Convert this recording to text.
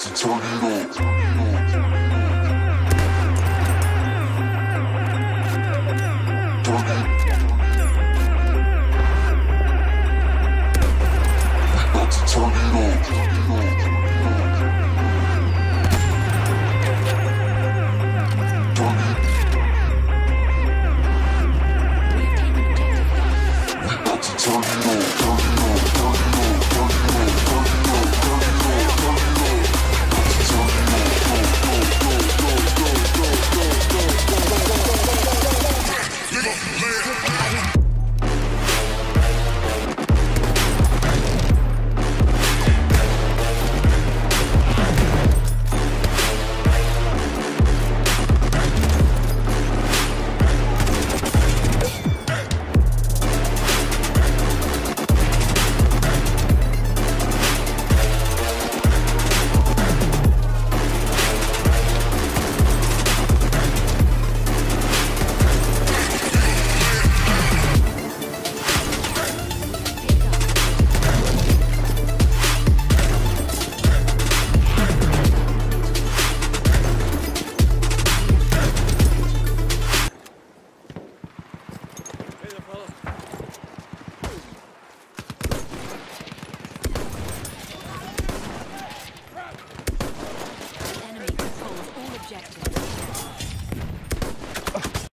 to turn it up. Turn it up.